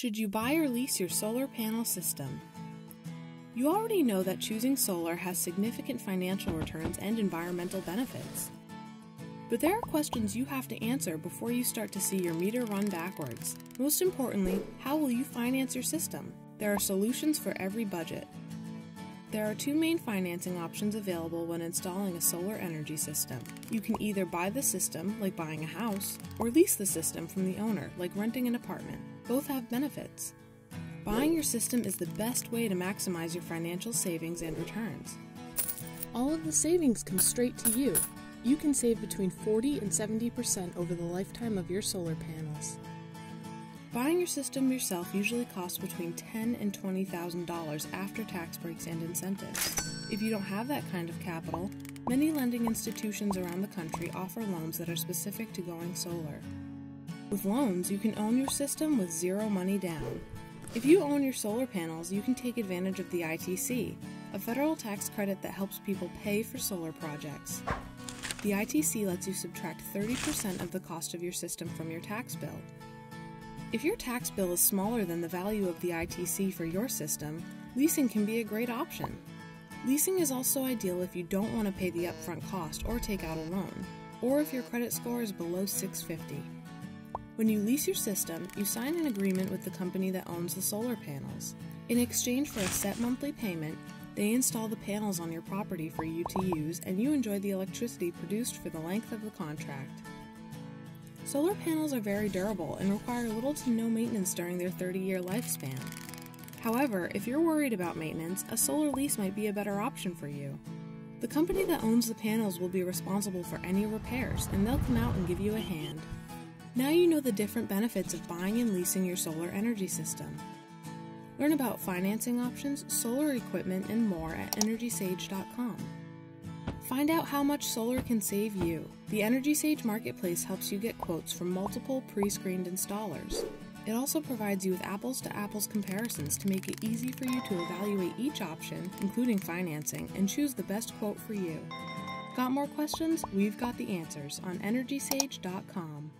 Should you buy or lease your solar panel system? You already know that choosing solar has significant financial returns and environmental benefits. But there are questions you have to answer before you start to see your meter run backwards. Most importantly, how will you finance your system? There are solutions for every budget. There are two main financing options available when installing a solar energy system. You can either buy the system, like buying a house, or lease the system from the owner, like renting an apartment. Both have benefits. Buying your system is the best way to maximize your financial savings and returns. All of the savings come straight to you. You can save between 40 and 70% over the lifetime of your solar panels. Buying your system yourself usually costs between 10 and $20,000 after tax breaks and incentives. If you don't have that kind of capital, many lending institutions around the country offer loans that are specific to going solar. With loans, you can own your system with zero money down. If you own your solar panels, you can take advantage of the ITC, a federal tax credit that helps people pay for solar projects. The ITC lets you subtract 30% of the cost of your system from your tax bill, if your tax bill is smaller than the value of the ITC for your system, leasing can be a great option. Leasing is also ideal if you don't want to pay the upfront cost or take out a loan, or if your credit score is below 650. When you lease your system, you sign an agreement with the company that owns the solar panels. In exchange for a set monthly payment, they install the panels on your property for you to use, and you enjoy the electricity produced for the length of the contract. Solar panels are very durable and require little to no maintenance during their 30 year lifespan. However, if you're worried about maintenance, a solar lease might be a better option for you. The company that owns the panels will be responsible for any repairs, and they'll come out and give you a hand. Now you know the different benefits of buying and leasing your solar energy system. Learn about financing options, solar equipment, and more at EnergySage.com. Find out how much solar can save you. The EnergySage Marketplace helps you get quotes from multiple pre screened installers. It also provides you with apples to apples comparisons to make it easy for you to evaluate each option, including financing, and choose the best quote for you. Got more questions? We've got the answers on EnergySage.com.